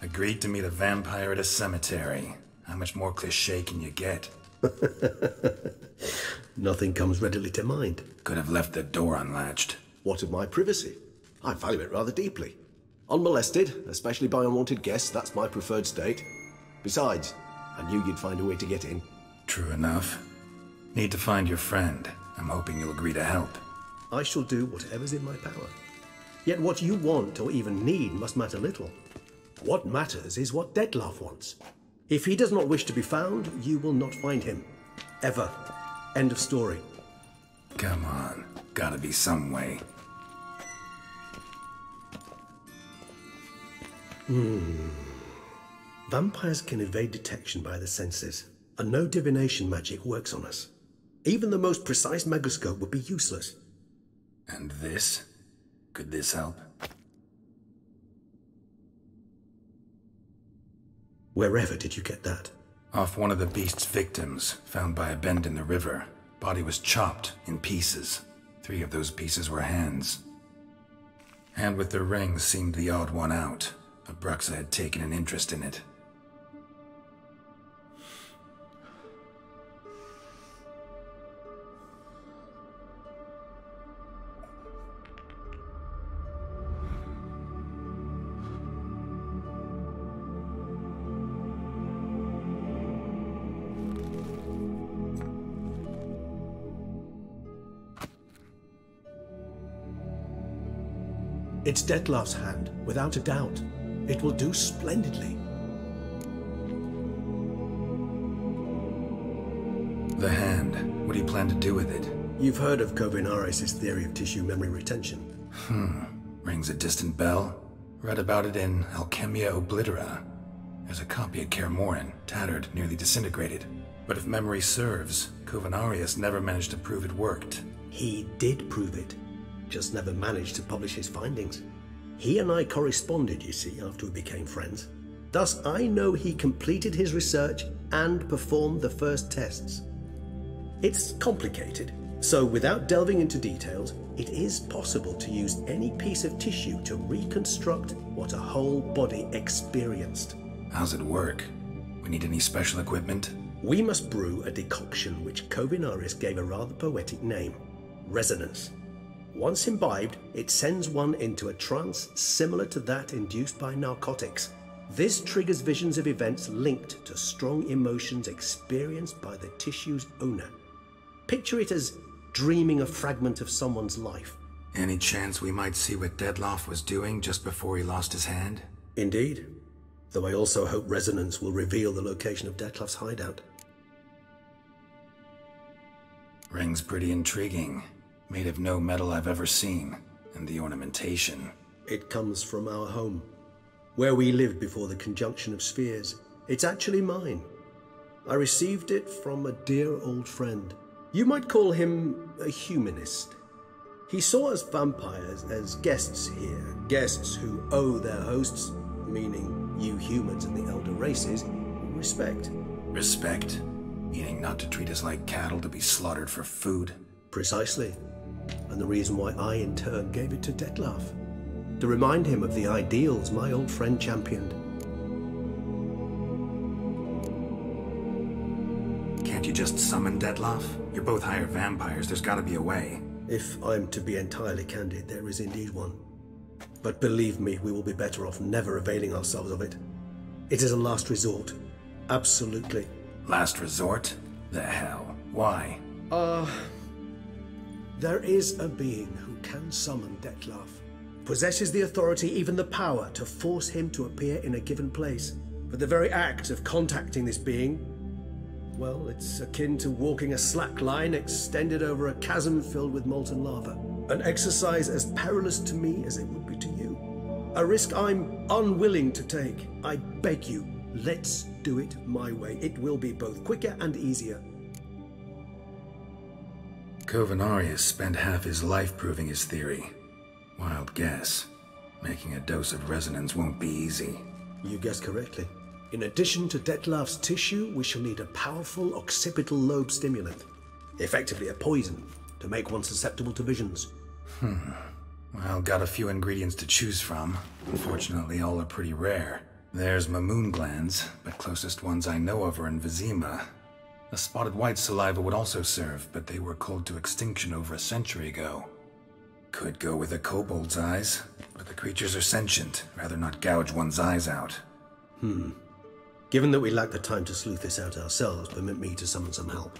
Agreed to meet a vampire at a cemetery. How much more cliche can you get? Nothing comes readily to mind. Could have left the door unlatched. What of my privacy? I value it rather deeply. Unmolested, especially by unwanted guests, that's my preferred state. Besides, I knew you'd find a way to get in. True enough. Need to find your friend. I'm hoping you'll agree to help. I shall do whatever's in my power. Yet what you want or even need must matter little. What matters is what Dettlaff wants. If he does not wish to be found, you will not find him. Ever. End of story. Come on. Gotta be some way. Hmm. Vampires can evade detection by the senses, and no divination magic works on us. Even the most precise megascope would be useless. And this? Could this help? Wherever did you get that? Off one of the beast's victims, found by a bend in the river. Body was chopped in pieces. Three of those pieces were hands. Hand with the ring seemed the odd one out. A bruxa had taken an interest in it. It's Dettlaff's hand, without a doubt. It will do splendidly. The hand. What do you plan to do with it? You've heard of Kovinaris' theory of tissue memory retention. Hmm. Rings a distant bell. Read about it in Alchemia Oblitera. There's a copy at Kaer Morhen, tattered, nearly disintegrated. But if memory serves, Kovinarius never managed to prove it worked. He did prove it, just never managed to publish his findings. He and I corresponded, you see, after we became friends. Thus, I know he completed his research and performed the first tests. It's complicated, so without delving into details, it is possible to use any piece of tissue to reconstruct what a whole body experienced. How's it work? We need any special equipment? We must brew a decoction which Kovinaris gave a rather poetic name resonance. Once imbibed, it sends one into a trance similar to that induced by narcotics. This triggers visions of events linked to strong emotions experienced by the tissue's owner. Picture it as dreaming a fragment of someone's life. Any chance we might see what Dettlaff was doing just before he lost his hand? Indeed. Though I also hope resonance will reveal the location of Dettlaff's hideout. Ring's pretty intriguing. Made of no metal I've ever seen. And the ornamentation. It comes from our home, where we lived before the conjunction of spheres. It's actually mine. I received it from a dear old friend. You might call him a humanist. He saw us vampires as guests here, guests who owe their hosts, meaning you humans and the elder races, respect. Respect? Meaning not to treat us like cattle to be slaughtered for food? Precisely. And the reason why I, in turn, gave it to Dettlaff. To remind him of the ideals my old friend championed. Can't you just summon Dettlaff? You're both higher vampires. There's gotta be a way. If I'm to be entirely candid, there is indeed one. But believe me, we will be better off never availing ourselves of it. It is a last resort. Absolutely. Last resort? The hell? Why? Ah. Uh, there is a being who can summon Dettlaff. Possesses the authority, even the power, to force him to appear in a given place. But the very act of contacting this being well, it's akin to walking a slack line extended over a chasm filled with molten lava. An exercise as perilous to me as it would be to you. A risk I'm unwilling to take. I beg you, let's do it my way. It will be both quicker and easier. Kovinaris spent half his life proving his theory. Wild guess. Making a dose of resonance won't be easy. You guessed correctly. In addition to Dettlaff's tissue, we shall need a powerful occipital lobe stimulant. Effectively a poison, to make one susceptible to visions. Hmm. Well, got a few ingredients to choose from. Unfortunately, all are pretty rare. There's Mamoon glands, but closest ones I know of are in Vizima. A spotted wight saliva would also serve, but they were cold to extinction over a century ago. Could go with a kobold's eyes, but the creatures are sentient. Rather not gouge one's eyes out. Hmm. Given that we lack the time to sleuth this out ourselves, permit me to summon some help.